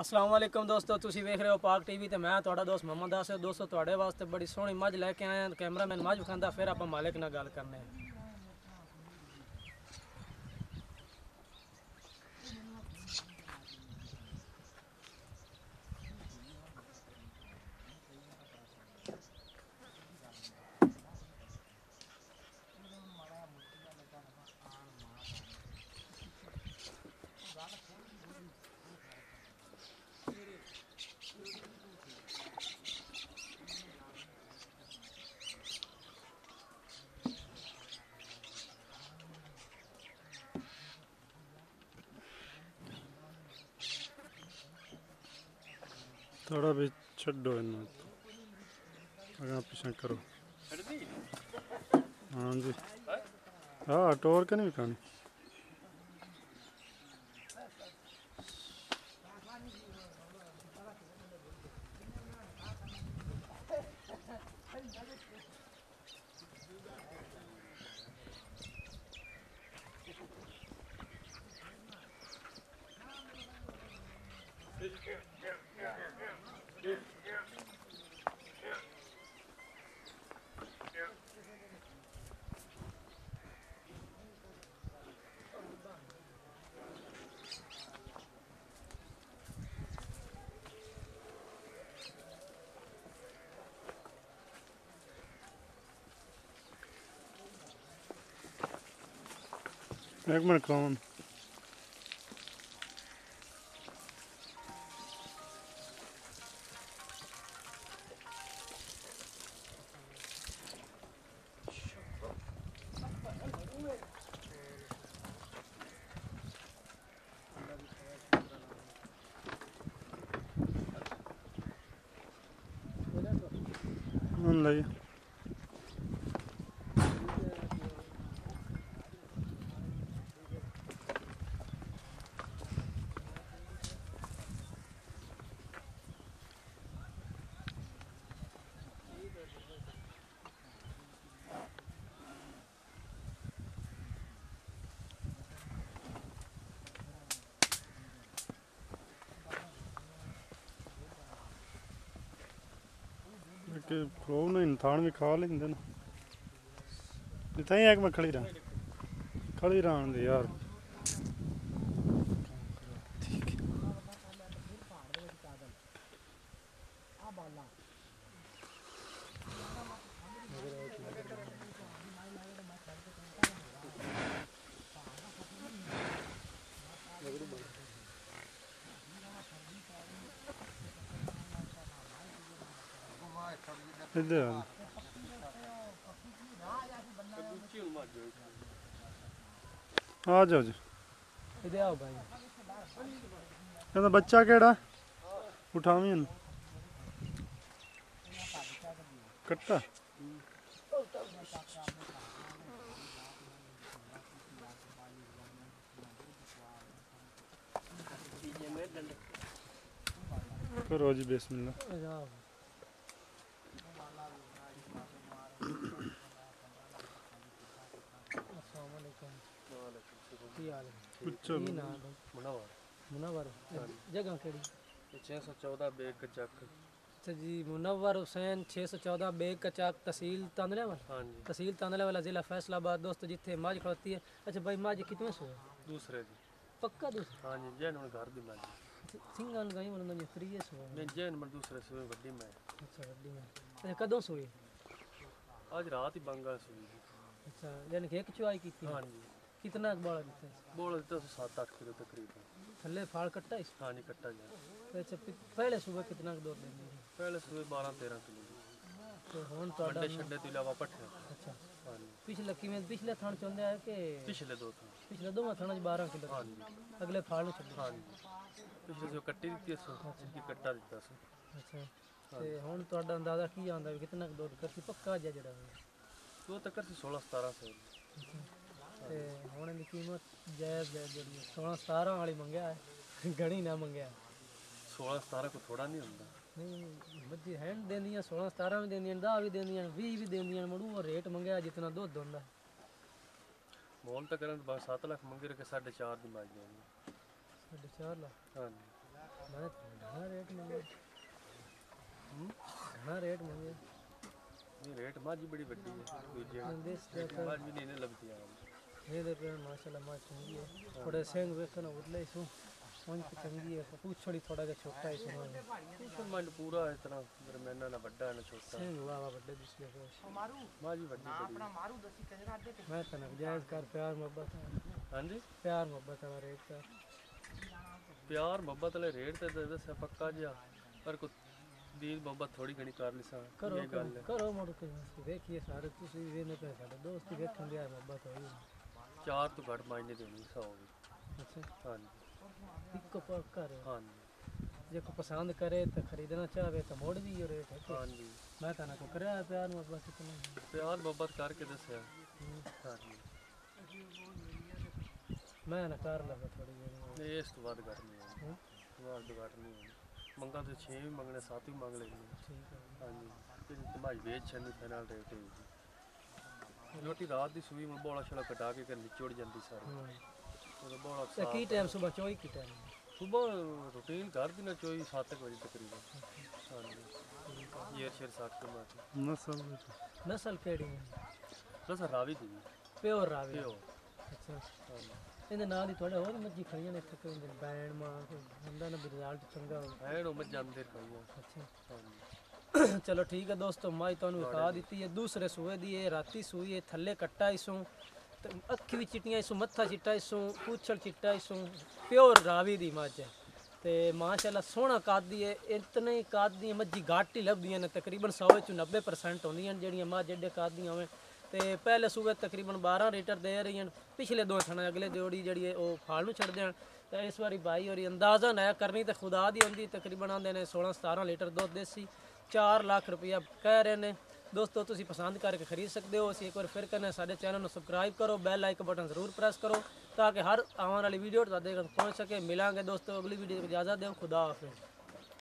ਅਸਲਾਮ ਵਾਲੇਕਮ ਦੋਸਤੋ, ਤੁਸੀਂ ਵੇਖ ਰਹੇ ਹੋ ਪਾਕ ਟੀਵੀ ਤੇ ਮੈਂ ਤੁਹਾਡਾ ਦੋਸਤ ਮੁਹੰਮਦ ਆਸਿਫ ਦੋਸਤੋ, ਤੁਹਾਡੇ ਵਾਸਤੇ ਬੜੀ ਸੋਹਣੀ ਮੱਝ ਲੈ ਕੇ ਆਇਆ, ਕੈਮਰਾਮੈਨ ਮੱਝ ਵਿਖਾਉਂਦਾ, ਫਿਰ ਆਪਾਂ ਮਾਲਕ ਨਾਲ ਗੱਲ ਕਰਨੇ ਆ। ਥੋੜਾ ਵੀ ਛੱਡੋ ਇਹਨੂੰ ਅਗਾ ਪਿਛਾ ਕਰੋ। ਹਾਂਜੀ। ਹਾਂ ਟੋਰ ਕਿ ਨਹੀਂ ਵਿਖਾਣੀ ਇੱਕ ਮਿੰਟ ਕੌਣ ਹੁਣ ਲਈ ਕਿ ਖੋਹ ਨੂੰ ਇਨਸਾਨ ਵੀ ਖਾ ਲੈਂਦੇ ਨੇ। ਜਿੱਥੇ ਇੱਕ ਮੈਂ ਖੜੀ ਰਾਂ ਖੜੀ ਰਾਂ ਦੇ ਯਾਰ। ਇੱਧਰ ਆ ਜਾਓ ਜੀ। ਇਹਦੇ ਆਓ ਭਾਈ ਕਹਿੰਦਾ ਬੱਚਾ ਕਿਹੜਾ? ਉਠਾਵੀਂ ਇਹਨੂੰ। ਕੱਟਾ। ਕਰੋ ਜੀ ਬਿਸਮਿਲ੍ਲਾ ਇਹਦੇ ਆਓ ਅਸਲਾਮ ਵਾਲੇਕਮ ਕੀ ਹਾਲ ਹੈ? ਪੁੱਛੋ ਕੀ ਨਾਮ ਹੈ? ਮੁਨਾਵਰ। ਮੁਨਵਰ। ਜਗ੍ਹਾ ਕਿਹੜੀ? 614 ਬੇਕ ਚੱਕ ਅੱਛਾ ਜੀ ਮੁਨਵਰ ਹੁਸੈਨ 614 ਬੇਗ ਕਚਾਕ ਤਹਿਸੀਲ ਤਾਂਦਲੇਵਾਲ? ਹਾਂਜੀ। ਤਹਿਸੀਲ ਤਾਂਦਲੇਵਾਲਾ ਜ਼ਿਲ੍ਹਾ ਫੈਸਲਾਬਾਦ ਦੋਸਤੋ ਜਿੱਥੇ ਮੱਝ ਖੜੋਤੀ ਹੈ। ਅੱਛਾ ਭਾਈ ਮੱਝ ਕਿਤਨੇ ਸੋ ਦੂਸਰੇ ਦੀ ਪੱਕਾ ਦੂਸਰਾ? ਹਾਂਜੀ ਜੈਨ ਹੁਣ ਘਰ ਦੀ ਮੈਂ ਸਿੰਘਾਂ ਨੂੰ ਗਾਈ ਉਹਨਾਂ ਦੀ ਫਰੀ ਹੈ ਸੋ। ਨਹੀਂ ਜੈਨ ਮੈਂ ਦੂਸਰੇ ਸੂਏ ਵੱਡੀ ਮੈਂ। ਅੱਛਾ ਵੱਡੀ ਮੈਂ। ਅੱਛਾ ਕਦੋਂ ਸੋਈ ਅੱਜ ਰਾਤ ਹੀ ਬੰਗਾ ਸੂਈ ਜੀ। ਅੱਛਾ ਯਾਨੀ ਕਿ ਇੱਕ ਚੁਆਈ ਕੀਤੀ ਹਾਂਜੀ। ਕਿਤਨਾ ਅਕਬਾਲ ਦਿੱਤਾ ਸੀ? ਬੋਲ ਦਿੱਤਾ 7-8 ਕਿਲੋ ਤਕਰੀਬਨ ਥੱਲੇ ਫਾਲ ਕੱਟਾ ਇਸ ਹਾਂਜੀ ਕੱਟਾ ਜੀ ਅੱਛਾ ਪਿ- ਪਹਿਲੇ ਸੂਬੇ ਕਿਤਨਾ ਕੁ ਦਿੰਦੀ ਸੀ ਪਹਿਲੇ ਸੂਏ 12-13 ਕਿਲੋ ਤੇ ਹੁਣ ਤੁਹਾਡਾ ਵੱਡੇ ਛੱਡੇ ਤੋਂ ਇਲਾਵਾ ਪੱਠੇ ਅੱਛਾ ਪਿਛਲੇ ਕਿਵੇਂ ਪਿਛਲੇ ਥਣ ਚੋਂਦੇ ਆ ਕਿ ਪਿਛਲੇ ਦੋ ਤੋਂ ਪਿਛਲੇ ਦੋਵਾਂ ਥਣਾਂ ਚ 12 ਕਿਲੋ ਹਾਂਜੀ ਅਗਲੇ ਫਾਲ ਨੂੰ ਛੱਡੋ ਹਾਂਜੀ ਪਿਛਲੇ ਸੂਏ ਕੱਟੀ ਦਿੱਤੀ ਸੋ ਕੀ ਕੱਟਾ ਦਿੱਤਾ ਸੀ ਅੱਛਾ ਤੇ ਹੁਣ ਤੁਹਾਡਾ ਅੰਦਾਜ਼ਾ ਕੀ ਆਉਂਦਾ ਵੀ ਕਿਤਨਾ ਕੁ ਦੁੱਧ ਕਰਸੀ ਪੱਕਾ ਜਿਹਾ ਜਿਹੜਾ ਹੋਇਆ ਉਹ ਤੱਕ ਸੀ 16-17 ਸੌ ਤੇ ਹੁਣ ਇਹਦੀ ਕੀਮਤ ਜਾਇਜ਼ ਜਾਇਜ਼ ਜਿਹੜੀ 16 17 ਵਾਲੀ ਮੰਗਿਆ ਹੈ ਗਣੀ ਨਾ ਮੰਗਿਆ। 16-17 ਕੋ ਥੋੜਾ ਨਹੀਂ ਹੁੰਦਾ। ਨਹੀਂ ਬੱਚੇ ਹੈਂਡ ਦਿੰਦੀਆਂ 16 17 ਵੀ ਦਿੰਦੀਆਂ 10 ਵੀ ਦਿੰਦੀਆਂ 20 ਵੀ ਦਿੰਦੀਆਂ ਮੜੂ ਉਹ ਰੇਟ ਮੰਗਿਆ ਜਿੰਨਾ ਦੁੱਧ ਹੁੰਦਾ। ਮੋਲ ਤਾਂ ਕਰਨ ਬਸ 7 ਲੱਖ ਮੰਗੇ ਰਕੇ 4.5 ਦੀ ਮਾਜ ਦੇਣੀ ਸਾਡੇ 4 ਲੱਖ? ਹਾਂਜੀ। ਮੈਂ ਘਣਾ ਰੇਟ ਮੰਗੇ ਘਣਾ ਰੇਟ ਮੰਗੇ ਇਹ ਰੇਟ ਮੱਝ ਹੀ ਬੜੀ ਵੱਡੀ ਹੈ। ਦੂਜੇ ਮੱਝ ਵੀ ਨਹੀਂ ਨੇ ਲੱਭਦੀ ਆ ਇਹ ਦੇ ਪੇ ਮਾਸ਼ਾਅੱਲਾ ਮਾ ਚੰਗੀ ਹੈ ਥੋੜੇ ਸਿੰਘ ਵੇਖਣ ਉਰਲੇ ਸੂ ਹੁਣ ਚੰਗੀ ਹੈ ਪੁੱਛੜੀ ਥੋੜਾ ਜਿਹਾ ਛੋਟਾ ਹੀ ਸੁਣਾ ਇਹ ਮੱਝ ਪੂਰਾ ਇਸ ਤਰ੍ਹਾਂ ਦਰਮਿਆਨਾ ਨਾ ਵੱਡਾ ਨਾ ਛੋਟਾ ਸਿੰਘ ਵਾਵਾ ਵੱਡੇ ਦਿਸਲੇ ਪਏ ਮੱਝ ਵੀ ਵੱਡੀ ਬੜੀ ਮੈਂ ਤਾਂ ਨਜਾਇਜ਼ ਕਰ ਪਿਆਰ ਮੁਹੱਬਤ ਹਾਂਜੀ ਪਿਆਰ ਮੁਹੱਬਤ ਵਾਲਾ ਰੇਟ ਕਰ ਪਿਆਰ ਮੁਹੱਬਤ ਵਾਲੇ ਰੇਟ ਤੇ ਤਾਂ ਦੱਸਿਆ ਪੱਕਾ ਜਿਹਾ ਪਰ ਕੋ ਦੀਨ ਮੁਹੱਬਤ ਥੋੜੀ ਘਣੀ ਕਰ ਲਿਸਾ ਕਰੋ ਇਹ ਗੱਲ ਹੈ ਕਰੋ ਮੁੜ ਕੇ ਵੇਖੀਏ ਸਾਰੇ ਤੁਸੀਂ ਵੀ ਵੇਨੇ ਪਏ ਸਾਡੇ ਦੋਸਤ ਵੇਖਣ ਦੀ ਮੁਹੱਬਤ ਹੋਈ ਚਾਰ ਤੋਂ ਘੱਟ ਮਾਇਨੇ ਦੇਣੀ ਸੌ ਵੀ। ਅੱਛਾ। ਹਾਂਜੀ। ਇੱਕੋ ਪਰ ਕਰ ਹਾਂਜੀ। ਜੇ ਕੋ ਪਸੰਦ ਕਰੇ ਤਾਂ ਖਰੀਦਣਾ ਚਾਹਵੇ ਤਾਂ ਮੋੜ ਵੀ ਇਹ ਰੇਟ ਹੈ ਹਾਂਜੀ। ਮੈਂ ਤਾਂ ਨਾ ਕੋ ਕਰਿਆ ਪਿਆਰ ਮੁਹੱਬਤ ਕਿਤਨਾ ਪਿਆਰ ਮੁਹੱਬਤ ਕਰਕੇ ਦੱਸਿਆ। ਹਾਂਜੀ। ਮੈਂ ਨਾ ਕਰ ਲਵਾਂ ਥੋੜੀ ਜਿਹੀ। ਨਹੀਂ ਇਸ ਤੋਂ ਵੱਧ ਘੱਟ ਨਹੀਂ ਹੋਣੀ। ਹੂੰ? ਵੱਧ ਘੱਟ ਨਹੀਂ ਹੋਣੀ। ਮੰਗਾ ਤੇ 6 ਵੀ ਮੰਗਣੇ 7 ਵੀ ਮੰਗ ਲੈਣੀ ਠੀਕ ਹੈ ਹਾਂਜੀ। ਤੇ ਤੁਹਾਡੀ ਵੇਚ ਛੰਨੀ ਫਾਈਨਲ ਰੇਟ ਹੈ ਜੀ ਰੋਟੀ ਰਾਤ ਦੀ ਸੂਈ ਮੈਂ ਬੋਲਾ ਛਲਾ ਕਟਾ ਕੇ ਕਰ ਨਿਚੋੜ ਜਾਂਦੀ ਸਾਰੀ। ਹਾਂ। ਉਹਦਾ ਬੋਲਾ ਤੇ ਕੀ ਟਾਈਮ ਸਵੇਰ ਚੋਈ ਕੀ ਟਾਈਮ ਸਵੇਰ ਰੂਟੀਨ ਕਰ ਦੀ ਨਾ ਚੋਈ 7 ਵਜੇ ਤਕਰੀਬਨ। ਹਾਂਜੀ। ਇਹ ਸ਼ੇਰ ਸਾਥ ਕੇ ਮਾਤੀ ਨਸਲ ਨਸਲ ਕਿਹੜੀ ਹੈ? ਬਸ ਰਾਵੀ ਦੀ। ਪਿਓਰ ਰਾਵੇ। ਪਿਓ ਅੱਛਾ। ਇਹਦੇ ਨਾਲ ਹੀ ਤੁਹਾਡੇ ਹੋਰ ਮੱਝੀ ਖੜੀਆਂ ਨੇ ਇੱਥੇ ਕੋਈ ਬੈਣ ਮਾਂ ਕੋਈ ਹੁੰਦਾ ਨਾ ਰਿਜ਼ਲਟ ਚੰਗਾ ਹੋਵੇ। ਐਨ ਉਹ ਮੈਂ ਜਾਂਦੇ ਰਹੀਆਂ ਅੱਛਾ। ਹਾਂਜੀ। ਚਲੋ ਠੀਕ ਹੈ ਦੋਸਤੋ, ਮੈਂ ਤੁਹਾਨੂੰ ਵਿਖਾ ਦਿੱਤੀ ਹੈ। ਦੂਸਰੇ ਸੂਏ ਦੀ ਇਹ ਰਾਤੀ ਸੂਈ ਹੈ ਥੱਲੇ ਕੱਟਾ ਇਸੋਂ ਅੱਖੀ ਵੀ ਚਿੱਟੀਆਂ ਇਸੋਂ ਮੱਥਾ ਚਿੱਟਾ ਇਸੋਂ ਪੁੱਛਲ ਚਿੱਟਾ ਇਸੋਂ ਪਿਓਰ ਰਾਵੀ ਦੀ ਮੱਝ ਹੈ ਤੇ ਮਾਸ਼ਾਅੱਲਾ ਸੋਹਣਾ ਕਾਦੀ ਹੈ ਇਤਨੇ ਕਾਦੀਆਂ ਮੱਝੀ ਘੱਟ ਹੀ ਲੱਭਦੀਆਂ ਨੇ, ਤਕਰੀਬਨ 100 ਵਿੱਚ 90% ਹੁੰਦੀਆਂ ਨੇ ਜਿਹੜੀਆਂ ਮੱਝ ਜਿਹੜੇ ਕਾਦੀਆਂ ਹੋਵੇ ਤੇ ਪਹਿਲੇ ਸੂਬੇ ਤਕਰੀਬਨ 12 ਲੀਟਰ ਦੇ ਰਹੀਆਂ ਨੇ। ਪਿਛਲੇ ਦੋ ਥਣਾ, ਅਗਲੇ ਦਿਓੜੀ ਜਿਹੜੀ ਹੈ ਉਹ ਫਾਲ ਨੂੰ ਛੱਡ ਦੇਣ ਤੇ ਇਸ ਵਾਰੀ ਬਾਈ ਹੋਰੀ ਅੰਦਾਜ਼ਾ ਨਾ ਕਰਨੀ ਤੇ ਖੁਦਾ ਦੀ ਹੁੰਦੀ, ਤਕਰੀਬਨ ਆਂਦੇ ਨੇ 16 17 ਲੀਟਰ ਦੁੱਧ ਦੇਸੀ। 4 ਲੱਖ ਰੁਪਇਆ ਕਹਿ ਰਹੇ ਨੇ। ਦੋਸਤੋ ਤੁਸੀਂ ਪਸੰਦ ਕਰਕੇ ਖਰੀਦ ਸਕਦੇ ਹੋ। ਅਸੀਂ ਇੱਕ ਵਾਰ ਫਿਰ ਕਹਿੰਦੇ ਹਾਂ, ਸਾਡੇ ਚੈਨਲ ਨੂੰ ਸਬਸਕ੍ਰਾਈਬ ਕਰੋ ਬੈਲ ਆਈਕਨ ਬਟਨ ਜ਼ਰੂਰ ਪ੍ਰੈਸ ਕਰੋ ਤਾਂ ਕਿ ਹਰ ਆਉਣ ਵਾਲੀ ਵੀਡੀਓ ਤੁਹਾਡੇ ਤੱਕ ਪਹੁੰਚ ਸਕੇ। ਮਿਲਾਂਗੇ ਦੋਸਤੋ ਅਗਲੀ ਵੀਡੀਓ ਦੀ ਇਜਾਜ਼ਤ ਦਿਓ ਖੁਦਾ ਹਾਫਿਜ਼।